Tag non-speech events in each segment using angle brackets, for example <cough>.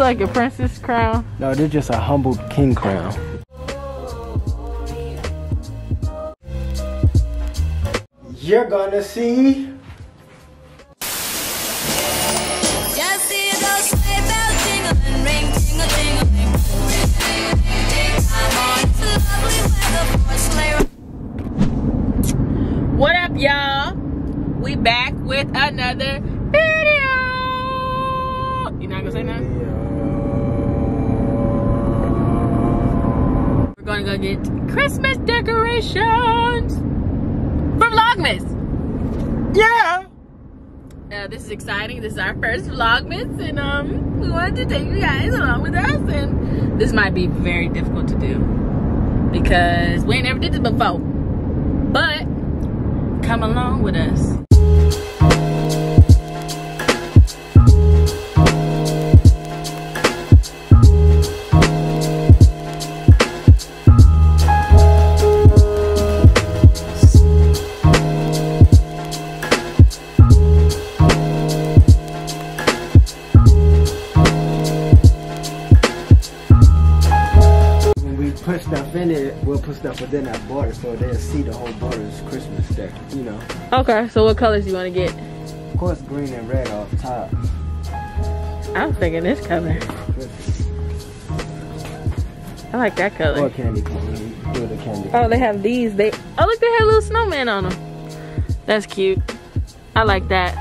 like a princess crown? No, they're just a humble king crown. You're gonna see. Just see those sleigh bells jingling, ring, tingle, tingling. Come on, it's a lovely weather for a sleigh ride. What up, y'all? We back with another We're gonna go get Christmas decorations for Vlogmas. Yeah. Uh, this is exciting. This is our first Vlogmas, and um, we wanted to take you guys along with us. And this might be very difficult to do because we ain't never did this before. But come along with us. Stuff within that border so they'll see the whole border is Christmas there. You know. Okay, so what colors do you want to get? Of course, green and red off top. I'm thinking this color. I like that color. Or candy cane. Do the candy. Oh, they have these. They oh look, they have little snowman on them. That's cute. I like that.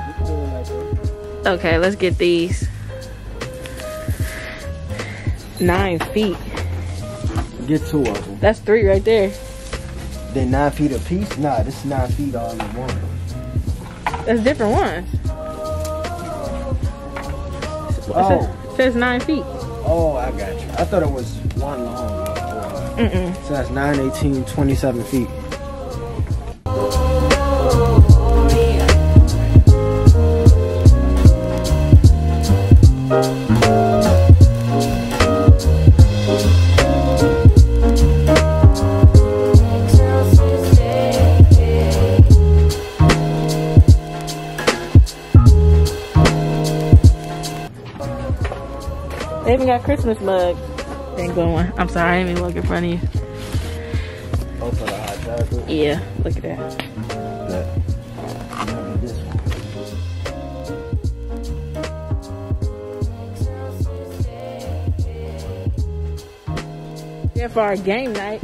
Okay, let's get these. Nine feet. Get two of them. That's three right there. They nine feet a piece? Nah, this is nine feet all in one. That's different ones. It Oh, says, says nine feet. oh, I got you. I thought it was one long. Uh, Mm-mm. So that's 9, 18, 27 feet. They even got Christmas mugs. Ain't going. I'm sorry, I didn't even look in front of you. Oh, for the hot chocolate. Yeah, look at that. Look. Yeah, for our game night.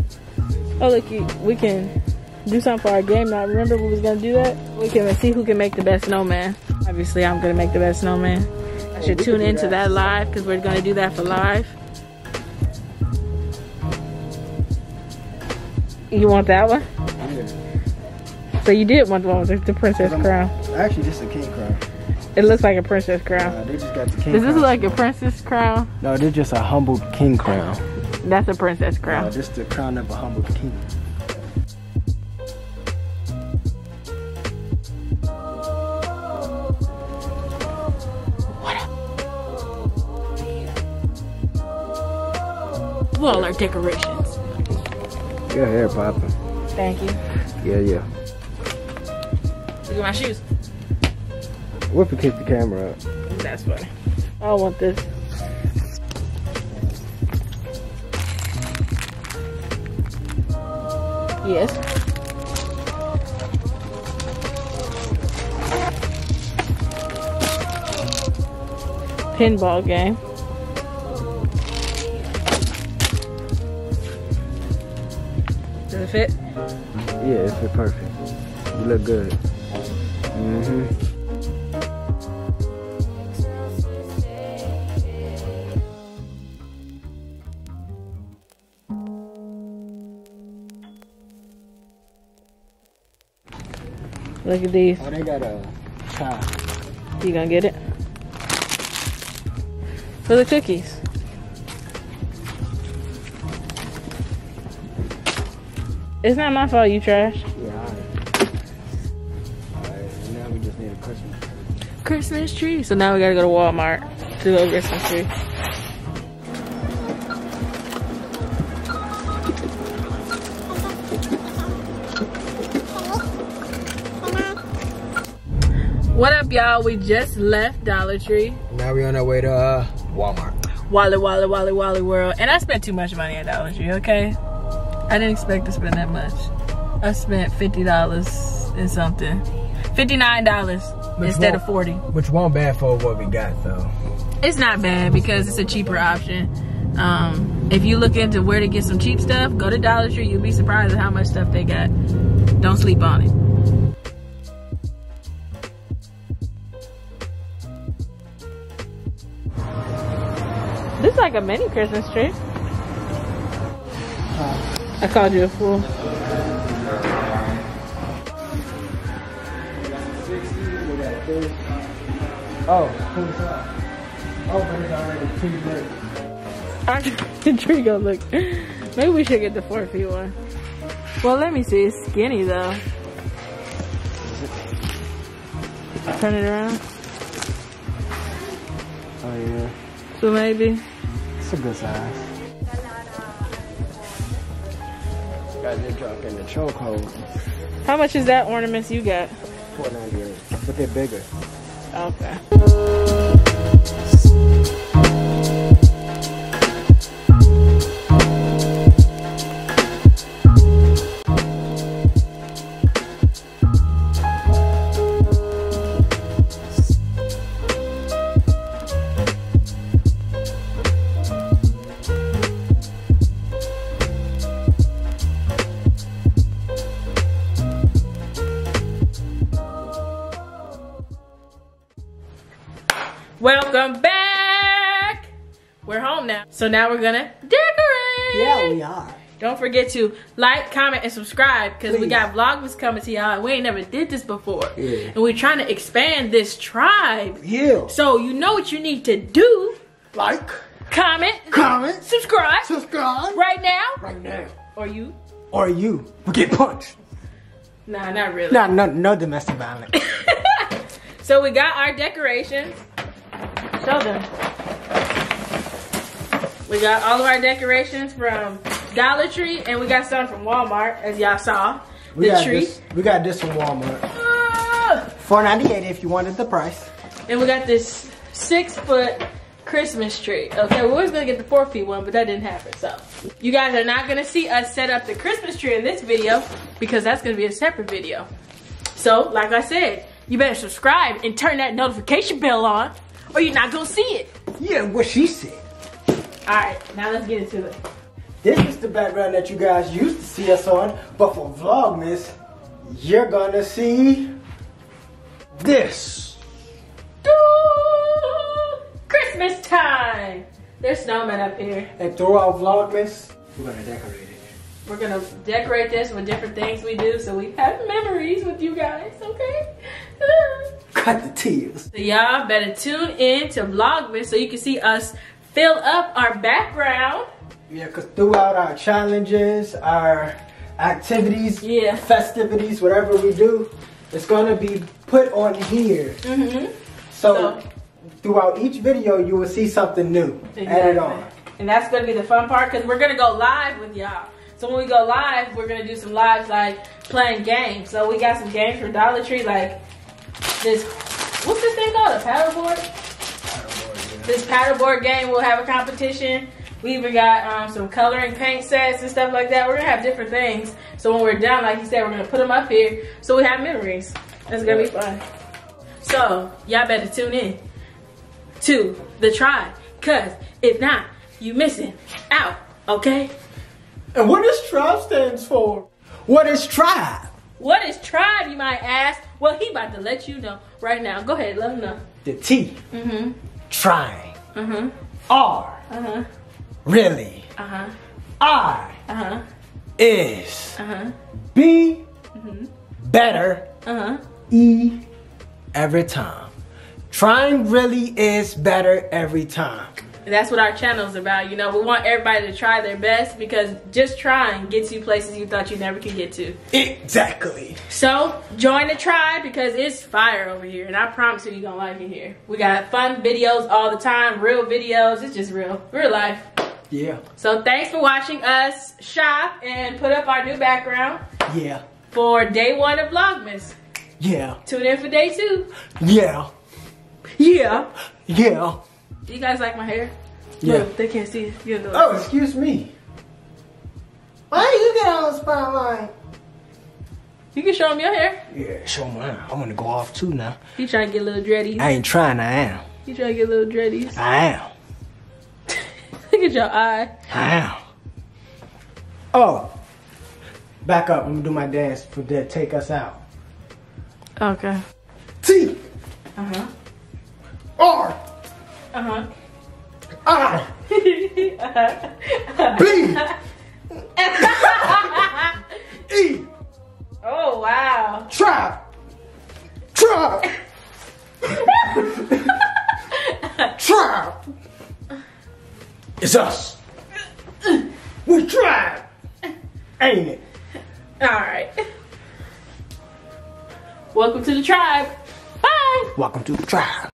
Oh, look, you, we can do something for our game night. Remember we was gonna do that? We can see who can make the best snowman. Obviously, I'm gonna make the best snowman. Should tune into that. live because we're gonna do that for live. You want that one? Yeah. So you did want the one with the princess crown. Actually, this is a king crown. It looks like a princess crown. Uh, they just got the king Does this look like a princess crown? No, they're just a humble king crown. That's a princess crown. just the crown of a humble king. All our decorations. Your hair popping. Thank you. Yeah, yeah. Look at my shoes. What if we kick the camera up? That's funny. I don't want this. Yes. Pinball game. Yeah, it fit perfect. You look good. Mm-hmm. Look at these. Oh, they got a chop. You gonna get it? For the cookies. It's not my fault you trash. Yeah, alright. Alright, now we just need a Christmas tree. Christmas tree. So now we gotta go to Walmart to go get some tree. What up, y'all? We just left Dollar Tree. Now we're on our way to uh, Walmart. Wally Wally Wally Wally World. And I spent too much money at Dollar Tree, okay? I didn't expect to spend that much. I spent $50 and something. $59 Which instead of 40 Which won't bad for what we got though. It's not bad because it's a cheaper option. Um, if you look into where to get some cheap stuff, go to Dollar Tree. You'll be surprised at how much stuff they got. Don't sleep on it. This is like a mini Christmas tree. I called you a fool. Oh, oh, but it's already too <laughs> the tree gonna look. Maybe we should get the four feet one. Well, let me see. It's skinny though. Turn it around. Oh yeah, So maybe. it's a good size. Got it drop in the chokehold. How much is that ornaments you got? Four ninety eight, but they're bigger. Okay. So now we're gonna decorate. Yeah, we are. Don't forget to like, comment, and subscribe because we got vlogmas coming to y'all. We ain't never did this before. Yeah. And we're trying to expand this tribe. Yeah. So you know what you need to do. Like, Comment, comment, subscribe subscribe right now. right now, Or you. or you will get punched. Nah, not really. No, no, no domestic violence. <laughs> So we got our decorations. Show them. We got all of our decorations from Dollar Tree and we got some from Walmart, as y'all saw. We the got tree. this. We got this from Walmart. Ah! Four ninety eight if you wanted the price. And we got this six foot Christmas tree. Okay, we was gonna get the four feet one, but that didn't happen. So you guys are not gonna see us set up the Christmas tree in this video because that's gonna be a separate video. So, like I said, you better subscribe and turn that notification bell on, or you're not gonna see it. Yeah, what she said. Alright, now let's get into it. This is the background that you guys used to see us on, but for Vlogmas, you're gonna see this. Christmas time! There's snowmen up here. And throughout Vlogmas, we're gonna decorate it. We're gonna decorate this with different things we do so we have memories with you guys, okay? Cut the tears. So y'all better tune in to Vlogmas so you can see us fill up our background. Yeah, because throughout our challenges, our activities, Yeah. festivities, whatever we do, it's gonna be put on here. Mm-hmm. So, So- throughout each video, you will see something new added on. And that's gonna be the fun part because we're gonna go live with y'all. So when we go live, we're gonna do some lives like playing games. So we got some games for Dollar Tree, like this. What's this thing called? A paddleboard. This paddleboard game will have a competition. We even got um, some coloring paint sets and stuff like that. We're gonna have different things. So when we're done, like you said, we're gonna put them up here so we have memories. That's gonna be fun. So y'all better tune in to the tribe, cause if not, you missing out. Okay? And what does tribe stands for? What is tribe? What is tribe? You might ask. Well, he about to let you know right now. Go ahead, let him know. The T, Mhm. Trying. Mhm. R, Uh huh. really. Uh huh. I Uh huh. is. Uh huh. B, better. Uh huh. E, every time. Trying really is better every time. That's what our channel is about. You know, we want everybody to try their best because just trying gets you places you thought you never could get to. Exactly. So join the tribe because it's fire over here, and I promise you, you're gonna like it here. We got fun videos all the time, real videos. It's just real, real life. Yeah. So thanks for watching us shop and put up our new background Yeah. for day one of Vlogmas. Yeah. Tune in for day two. Yeah. Yeah. Yeah. Do you guys like my hair? Yeah. Look, they can't see it. You know. Oh, excuse me. Why you get on the spotlight? You can show them your hair. Yeah, show me. I'm gonna go off too now. He trying to get little dreadies. I ain't trying. I am. He trying to get little dreadies. I am. <laughs> Look at your eye. I am. Oh, back up. I'm gonna do my dance for that. Take us out. Okay. T Uh huh. R Uh huh. I B E oh wow. Trap. Trap. Trap. It's us. We tried. Ain't it? All right. Welcome to the tribe. Bye. Welcome to the tribe.